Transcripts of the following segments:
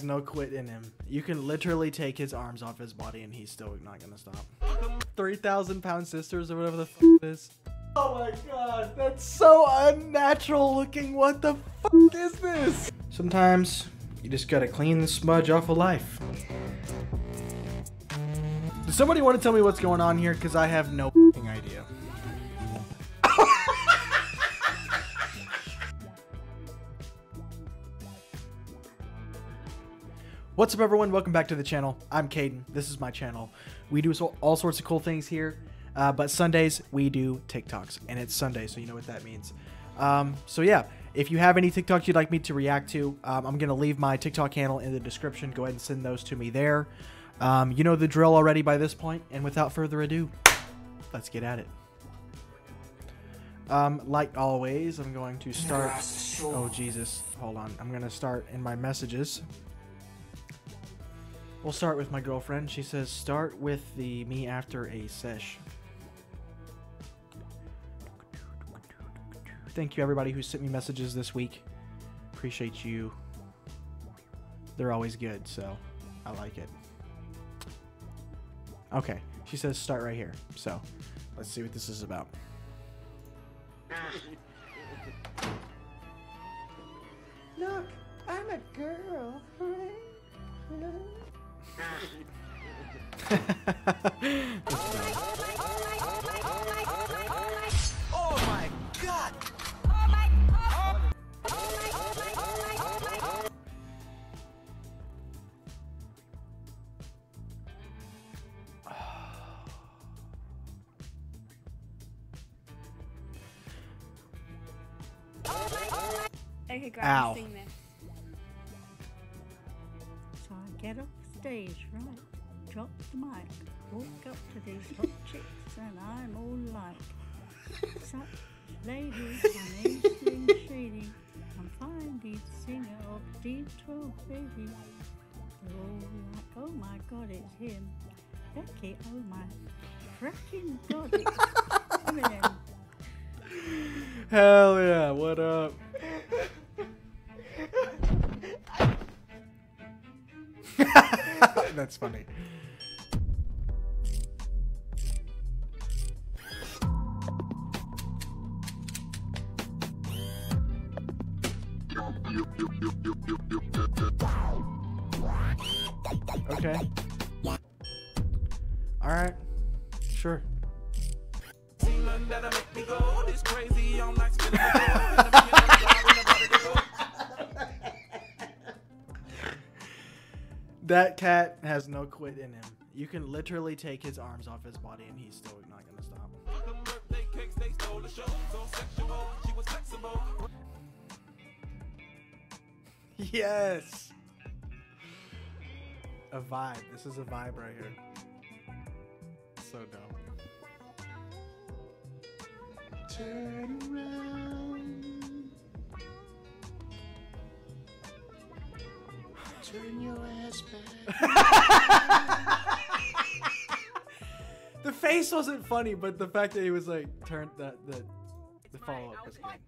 There's no quit in him. You can literally take his arms off his body and he's still not gonna stop. 3,000 pound sisters or whatever the f it is. Oh my god, that's so unnatural looking. What the fuck is this? Sometimes you just gotta clean the smudge off of life. Does somebody want to tell me what's going on here? Because I have no fucking idea. What's up, everyone? Welcome back to the channel. I'm Kayden. This is my channel. We do all sorts of cool things here, uh, but Sundays we do TikToks, and it's Sunday, so you know what that means. Um, so yeah, if you have any TikToks you'd like me to react to, um, I'm gonna leave my TikTok handle in the description. Go ahead and send those to me there. Um, you know the drill already by this point, and without further ado, let's get at it. Um, like always, I'm going to start. Oh Jesus! Hold on. I'm gonna start in my messages. We'll start with my girlfriend. She says, start with the me after a sesh. Thank you, everybody who sent me messages this week. Appreciate you. They're always good, so I like it. Okay, she says start right here. So let's see what this is about. Look, I'm a girl. Oh my god! Okay, go Ow. ahead and sing this. So I get off stage, right? Drop the mic, walk up to these hot chicks, and I'm all like, such ladies, name's Slim Shady. I'm fine lead singer of D12 Baby. They're all like, oh my god, it's him. Becky, oh my freaking god, it's Eminem. Hell yeah, what up? That's funny. That cat has no quit in him. You can literally take his arms off his body and he's still not gonna stop. Yes! A vibe. This is a vibe right here. So dumb. Turn around. Turn your ass back. the face wasn't funny, but the fact that he was like turned that the the follow up was good. I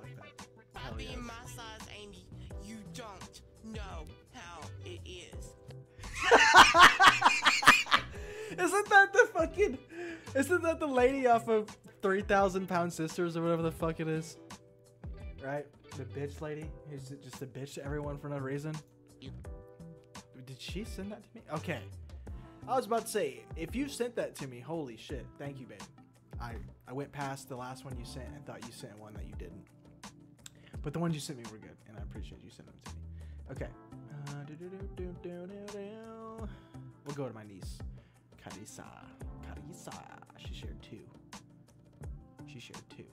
like that. Hell Being yes. my size, Amy, you don't know how it is. Isn't that the fucking? Isn't that the lady off of Three Thousand Pound Sisters or whatever the fuck it is? Right, the bitch lady who's just a bitch to everyone for no reason. Did she send that to me? Okay, I was about to say if you sent that to me, holy shit, thank you, babe. I I went past the last one you sent and thought you sent one that you didn't. But the ones you sent me were good, and I appreciate you sending them to me. Okay. Uh. We'll go to my niece, Carissa. Carissa. She shared two. She shared two.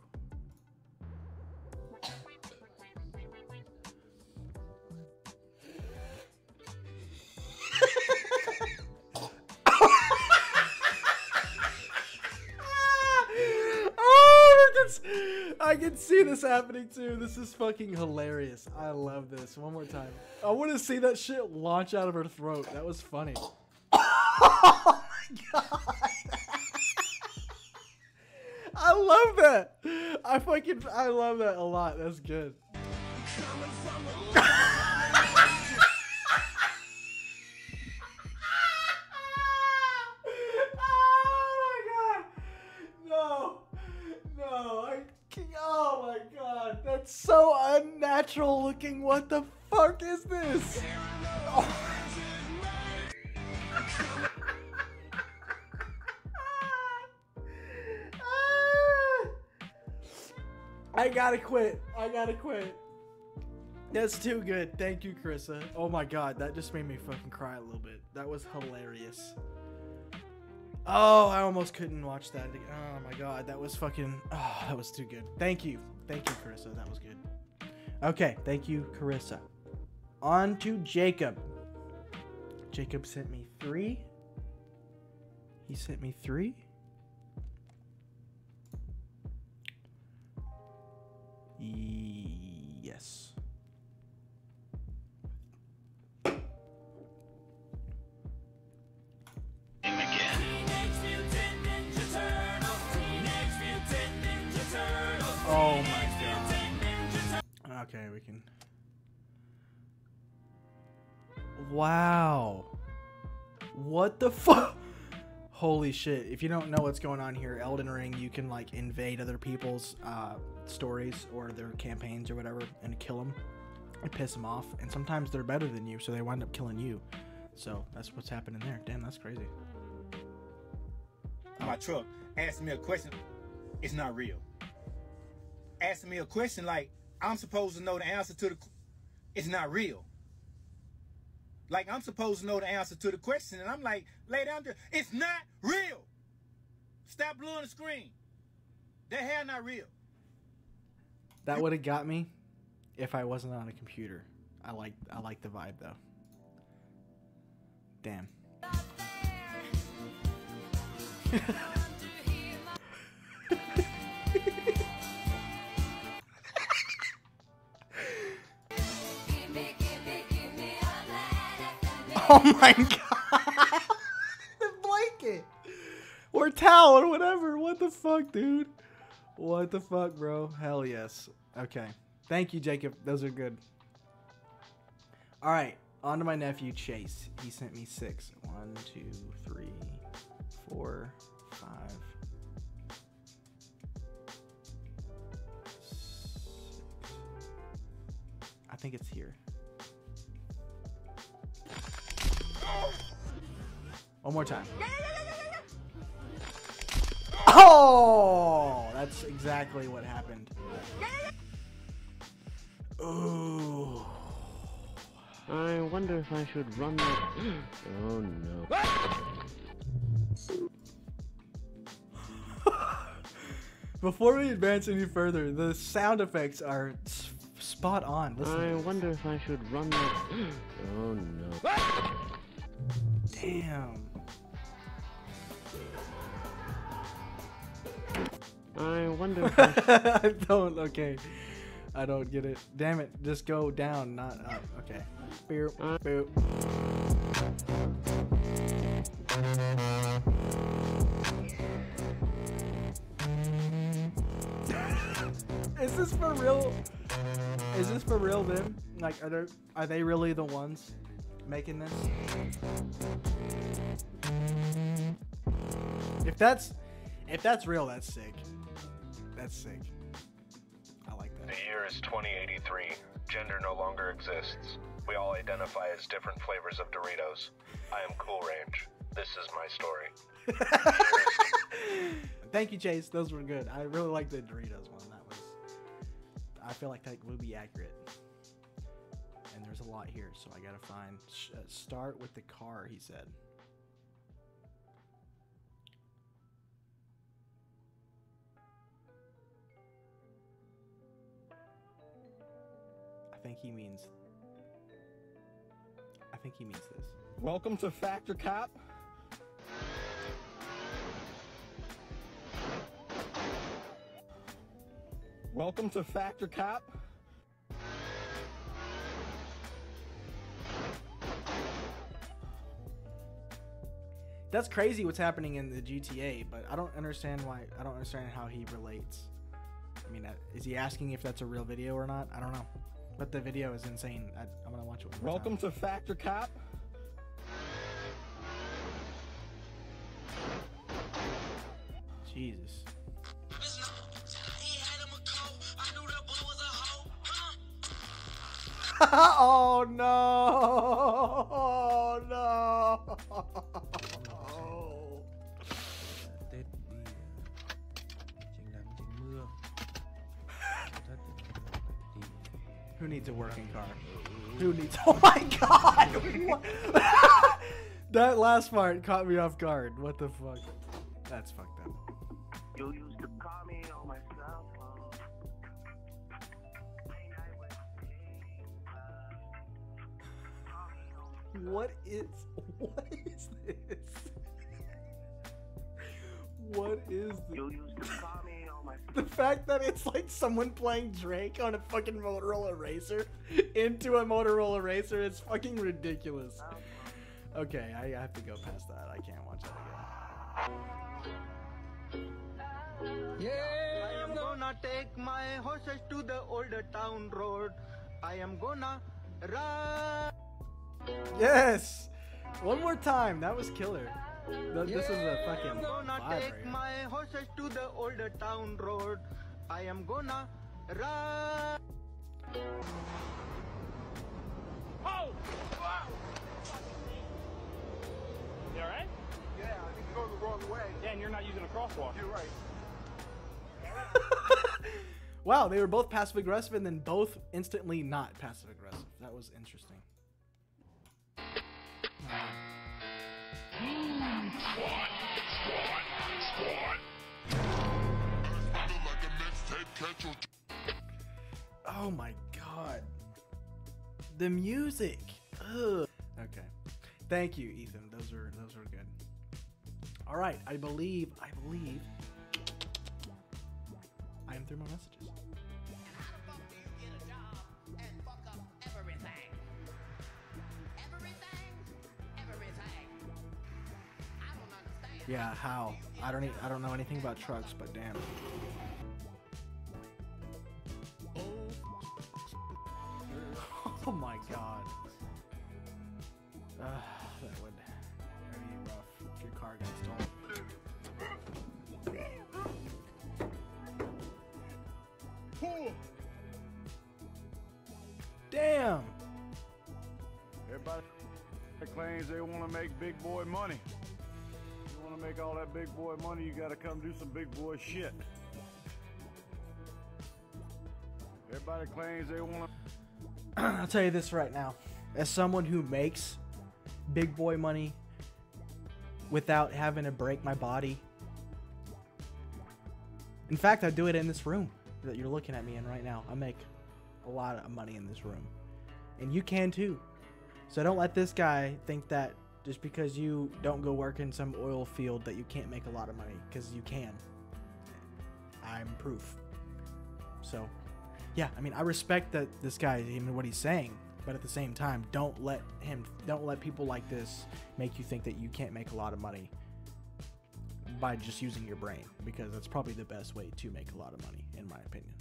Can see this happening too. This is fucking hilarious. I love this. One more time. I want to see that shit launch out of her throat. That was funny. oh my god. I love that. I fucking I love that a lot. That's good. Looking. What the fuck is this? Oh. I gotta quit. I gotta quit. That's too good. Thank you, Carissa. Oh my god, that just made me fucking cry a little bit. That was hilarious. Oh, I almost couldn't watch that. Oh my god, that was fucking. Oh, that was too good. Thank you. Thank you, Carissa. That was good. Okay, thank you, Carissa. On to Jacob. Jacob sent me three. He sent me three. Yes. Wow. What the fuck? Holy shit. If you don't know what's going on here, Elden Ring, you can like invade other people's uh, stories or their campaigns or whatever and kill them and piss them off. And sometimes they're better than you, so they wind up killing you. So that's what's happening there. Damn, that's crazy. my truck, asked me a question, it's not real. Asking me a question like I'm supposed to know the answer to the, it's not real. Like I'm supposed to know the answer to the question, and I'm like, lay down there, it's not real. Stop blowing the screen. That hair not real. That would have got me if I wasn't on a computer. I like I like the vibe though. Damn. Oh my god. the blanket. Or towel or whatever. What the fuck, dude? What the fuck, bro? Hell yes. Okay. Thank you, Jacob. Those are good. All right. On to my nephew, Chase. He sent me six. One, two, three, four, five. Six. I think it's here. One more time. Oh, that's exactly what happened. Ooh. I wonder if I should run that. Oh no. Before we advance any further, the sound effects are s- spot on. Listen. I wonder if I should run that. Oh no. Damn. I wonder if I. I don't. Okay. I don't get it. Damn it. Just go down, not up. Okay. Boop. Boop. Is this for real? Is this for real then? Like, are they are they really the ones making this? If that's if that's real, that's sick. That's sick. I like that. The year is 2083. Gender no longer exists. We all identify as different flavors of Doritos. I am Cool Ranch. This is my story. Thank you, Chase. Those were good. I really like the Doritos one. That was. I feel like that would be accurate. A lot here, so I gotta find. Uh, start with the car. He said. I think he means. I think he means this. Welcome to Factor Cop. Welcome to Factor Cop. That's crazy what's happening in the GTA, but I don't understand why. I don't understand how he relates. I mean, uh, is he asking if that's a real video or not? I don't know. But the video is insane. I, I'm gonna watch it. One more Welcome time. to Factor Cop. Jesus. oh no! Oh no! Who needs a working car? Who needs? Oh my god! That last part caught me off guard. What the fuck? That's fucked up. You used to call me on my cell phone. What is? What is this? What is this? You used to call me on my The fact that it's like someone playing Drake on a fucking Motorola Razr into a Motorola Razr is fucking ridiculous. Oh, okay, I have to go past that. I can't watch that again. Yeah, I am gonna take my horses to the older town road. I am gonna ride. Yes! One more time. That was killer. Th- This is a I fucking I'm gonna vibe right take here. my horses to the older town road. I am gonna ride. Oh! Wow! You alright? Yeah, I think you're going the wrong way. Yeah, and you're not using a crosswalk. You're right. Wow, they were both passive aggressive and then both instantly not passive aggressive. That was interesting. Oh my god. The music. Ugh. Okay. Thank you, Ethan. Those are those are good. All right, I believe I believe I am through my messages. Yeah, how? I don't I don't know anything about trucks, but damn. Oh my god. Uh, that would be rough if your car got stolen. Damn. Everybody claims they want to make big boy money. Want to make all that big boy money, you got to come do some big boy shit. Everybody claims they want to. I'll tell you this right now. As someone who makes big boy money without having to break my body. In fact, I do it in this room that you're looking at me in right now. I make a lot of money in this room. And you can too. So don't let this guy think that just because you don't go work in some oil field that you can't make a lot of money because you can. I'm proof. So, yeah, I mean, I respect that this guy, even what he's saying, but at the same time, don't let him, don't let people like this make you think that you can't make a lot of money by just using your brain because that's probably the best way to make a lot of money, in my opinion.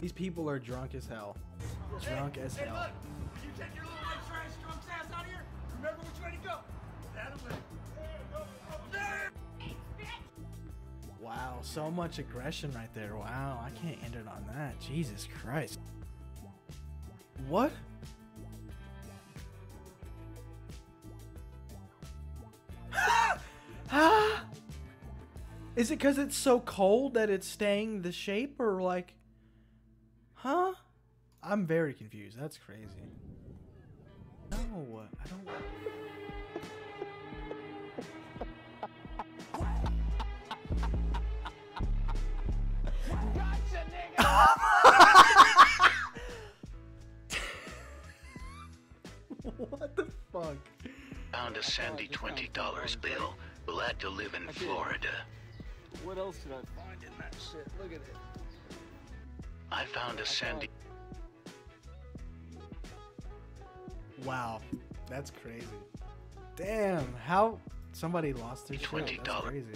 These people are drunk as hell. Drunk as hell. You take your little white trash drunk ass out here. Remember which way to go. That away. Wow, so much aggression right there. Wow, I can't end it on that. Jesus Christ. What? Is it because it's so cold that it's staying the shape, or like? I'm very confused. That's crazy. No, I don't. what the fuck? Found a Sandy $20 bill. Will had to live in Florida. What else did I find in that shit? Look at it. I found a Sandy. Wow, that's crazy. Damn, how somebody lost their twenty dollars. Crazy.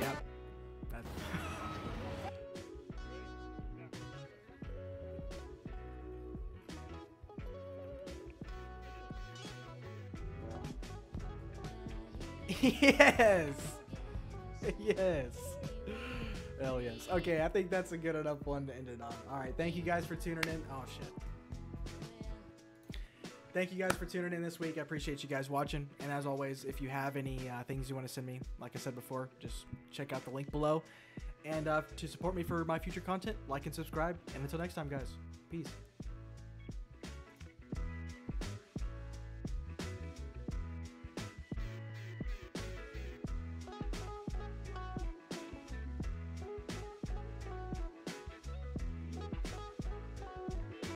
Yep. That's... yes. Yes. Hell yes. Okay, I think that's a good enough one to end it on. All right, thank you guys for tuning in. Oh shit. Thank you guys for tuning in this week. I appreciate you guys watching. And as always, if you have any uh, things you want to send me, like I said before, just check out the link below. And uh, to support me for my future content, like and subscribe. And until next time, guys, peace.